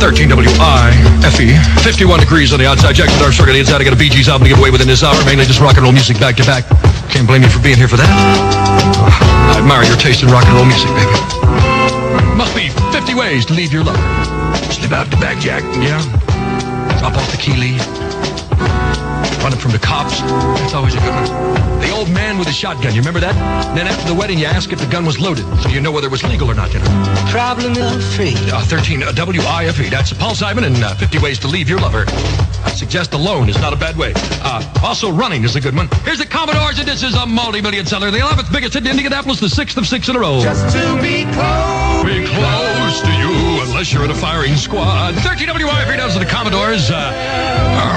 13 WIFE. 51 degrees on the outside. Jackson Dark Circle the inside. I got a Bee album to give away within this hour. Mainly just rock and roll music back to back. Can't blame you for being here for that. Ah, I admire your taste in rock and roll music, baby. Must be 50 ways to leave your lover. Slip out the back, Jack. Yeah. Drop off the key lead. Running from the cops. That's always a good one. The old man with the shotgun. You remember that? And then after the wedding, you ask if the gun was loaded, so you know whether it was legal or not. You know. Problem free. Uh, 13 uh, WIFE. That's Paul Simon and uh, 50 ways to leave your lover. I suggest alone is not a bad way. Uh, also, running is a good one. Here's the Commodores, and this is a multi-million seller. The 11th biggest hit in Indianapolis, the 6th of 6 in a row. Just to be close. Be close to you, unless you're in a firing squad. 13 WIFE does to the Commodores. Uh,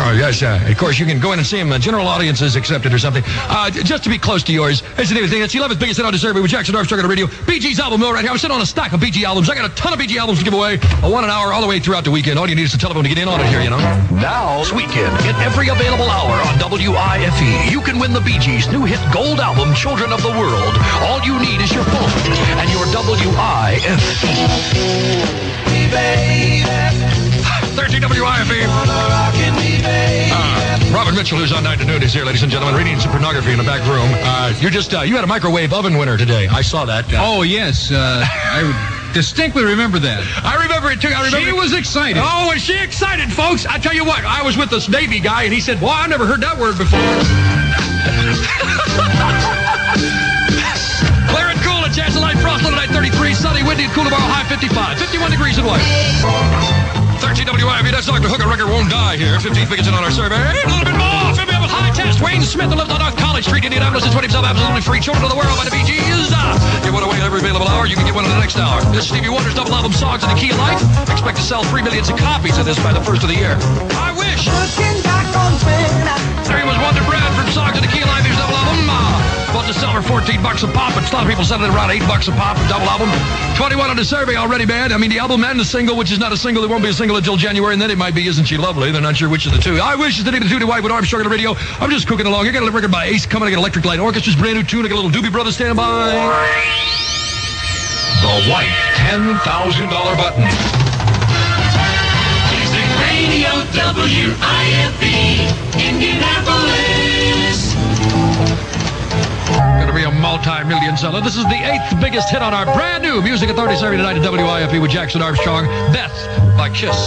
oh, yes, uh, of course, you can go in and see them. Uh, general audiences accepted or something. Uh, just to be close to yours. Here's the name of the thing. It's the 11th biggest hit on the survey with Jackson Armstrong on the radio. Bee Gees album mill right here. I'm sitting on a stack of Bee Gees albums. I got a ton of Bee Gees albums to give away. A one an hour all the way throughout the weekend. All you need is a telephone to get in on it here, you know. Now, this weekend, get every available hour on WIFE. You can win the Bee Gees new hit gold album, Children of the World. All you need is your phone and your WIFE. 13 WIFE. Uh, Robin Mitchell, who's on 9 to noon, is here, ladies and gentlemen, reading some pornography in the back room. Uh, you just, uh, you had a microwave oven winner today. I saw that. Uh, Oh, yes. Uh, I distinctly remember that. I remember it too. I remember She was excited. Oh, was she excited, folks? I tell you what, I was with this Navy guy, and he said, "Boy, I never heard that word before." 55, 51 degrees in white. 13 WIFE, that's Dr. Hooker record won't die here. 15 bigots in on our survey. A little bit more. Fill me up with high test. Wayne Smith, who lives on North College Street, Indianapolis, put himself absolutely free. Children of the world by the Gees. Uh, give one away every available hour. You can get one in the next hour. This is Stevie Wonder's double album, Songs in the Key of Life. Expect to sell 3 millions of copies of this by the first of the year. I wish. Looking back on when I There he was Wonder Bread from Songs in the Key 14 bucks a pop, but a lot of people selling it around 8 bucks a pop, a double album. 21 on the survey already, man. I mean, the album and the single, which is not a single, it won't be a single until January, and then it might be Isn't She Lovely? They're not sure which of the two. I wish is the name of the two to white with Armstrong on the radio. I'm just cooking along. I got a record by Ace coming. I got Electric Light Orchestra's brand new tune. I got a little Doobie Brothers standing by. The white $10,000 button. Radio WIFE Indianapolis. This is the eighth biggest hit on our brand new Music Authority survey tonight at WIFE with Jackson Armstrong. Beth by Kiss.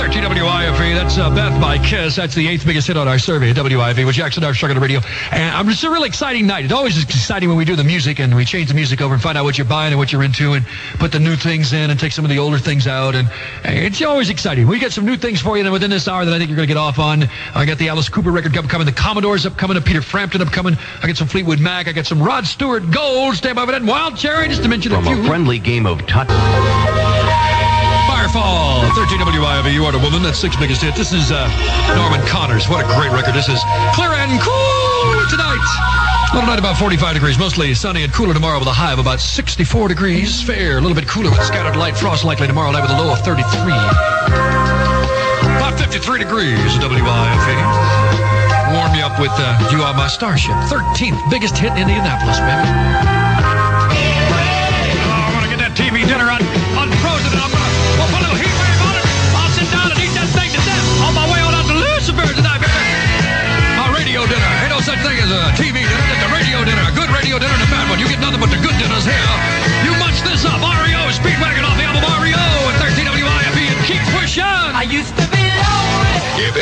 13 WIFE. That's uh, Beth by Kiss. That's the eighth biggest hit on our survey at WIFE with Jackson Armstrong on the radio. And I'm just a really exciting night. It always is exciting when we do the music and we change the music over and find out what you're buying and what you're into and put the new things in and take some of the older things out. And it's always exciting. We get some new things for you then within this hour that I think you're going to get off on. I got the Alice Cooper record upcoming, the Commodores upcoming, the Peter Frampton upcoming. I got some Fleetwood Mac. I got some Rod Stewart Gold. By for that. And Wild Cherry, just to mention a From few. a friendly game of touch. Firefall, 13 WIFE, You Are the Woman. That's six biggest hit. This is uh, Norman Connors. What a great record. This is clear and cool tonight. Tonight about 45 degrees, mostly sunny and cooler tomorrow with a high of about 64 degrees. Fair, a little bit cooler with scattered light frost likely tomorrow night with a low of 33. About 53 degrees, WIFE. With uh, You Are My Starship. 13th biggest hit in Indianapolis, baby. Oh, I to get that TV dinner I'm going to a little heat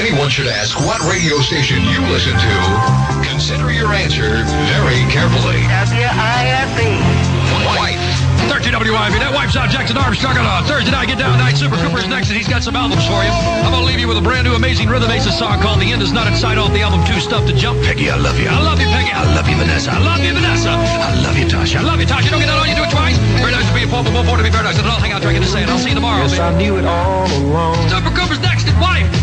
anyone should ask what radio station you listen to, consider your answer very carefully. W-I-F-E. White. 13 WIFE. That wipes out Jackson Armstrong on a Thursday night. Get down tonight. Super Cooper's next, and he's got some albums for you. I'm going to leave you with a brand new Amazing Rhythm Aces song called The End Is Not in Sight off the album Two Stuff to Jump. Peggy, I love you. I love you, Peggy. I love you, Vanessa. I love you, Vanessa. I love you, Tasha. I love you, Tasha. Don't get that on. You do it twice. Very nice to be a Paul, but more to be very nice. And I'll hang out drinking to say it. I'll see you tomorrow. Yes, I knew it all along. Super Cooper's next. And wife.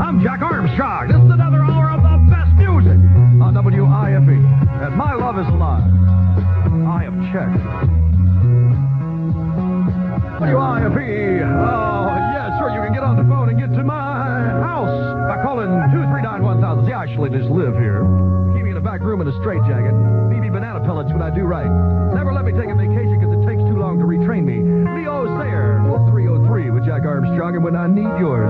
I'm Jack Armstrong. This is another hour of the best music on WIFE. And my love is alive. I am checked. WIFE. Oh, yes, sir. You can get on the phone and get to my house by calling 239 1000. See, I actually just live here. Keep me in a back room in a straitjacket. Feed me banana pellets when I do right. Never let me take a vacation because it takes too long to retrain me. Leo Sayer, 303 with Jack Armstrong. And when I need yours.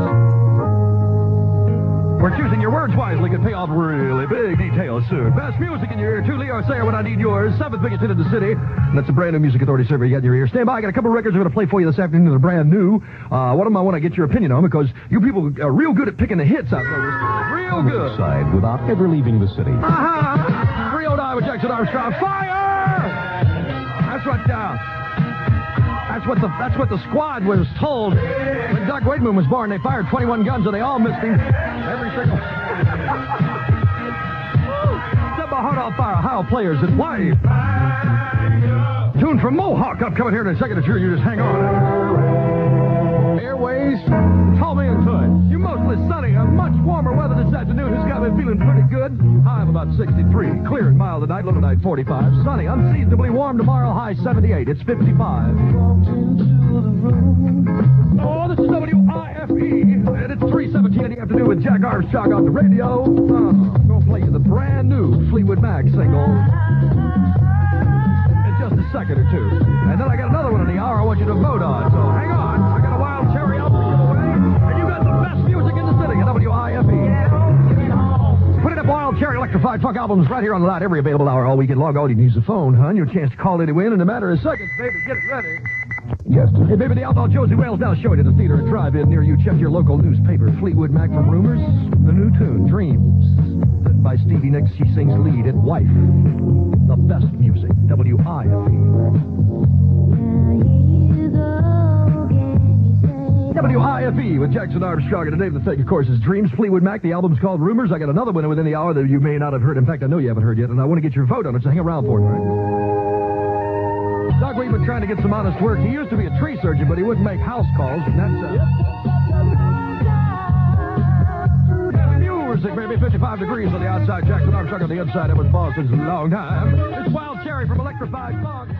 We're choosing your words wisely could pay off really big details soon. Best music in your ear, too. Leo Sayer, when I need yours. Seventh biggest hit in the city. And that's a brand new Music Authority survey you got in your ear. Stand by. I got a couple records I'm going to play for you this afternoon that are brand new. Uh, one of them I want to get your opinion on because you people are real good at picking the hits out there. Real good. Side without ever leaving the city. Uh-huh. 309 with Jackson Armstrong. Fire! That's what, uh, that's what the that's what the squad was told when Doug Waitman was born. They fired 21 guns and they all missed him. Every single. Heart on fire. Ohio players and wave. Tune from Mohawk upcoming here in a second. Sure, you just hang on. About 63. Clear and mild tonight, low tonight 45. Sunny, unseasonably warm tomorrow, high 78. It's 55. Oh, this is WIFE, and it's 317 in the afternoon with Jack Armstrong on the radio. Uh, gonna play you the brand new Fleetwood Mac single in just a second or two. And then I got another one in the hour I want you to vote. On. Albums right here on the lot. Every available hour all weekend long. All you need is a phone, hon. Your chance to call in to win in a matter of seconds, baby. Get it ready. Yesterday. Hey, baby, the outlaw Josey Wales now showing at the theater and drive-in near you. Check your local newspaper. Fleetwood Mac from Rumors. The new tune, Dreams. Written by Stevie Nicks. She sings lead at Wife. The best music. W-I-F-E. WIFE E with Jackson Armstrong. And name of the thing, of course, is Dreams. Fleetwood Mac. The album's called Rumors. I got another one within the hour that you may not have heard. In fact, I know you haven't heard yet, and I want to get your vote on it, so hang around for it, right? Doug, we've been trying to get some honest work. He used to be a tree surgeon, but he wouldn't make house calls, and that's uh, Music, maybe 55 degrees on the outside. Jackson Armstrong on the inside. That was Boston's long time. It's Wild Cherry from Electrified Funk.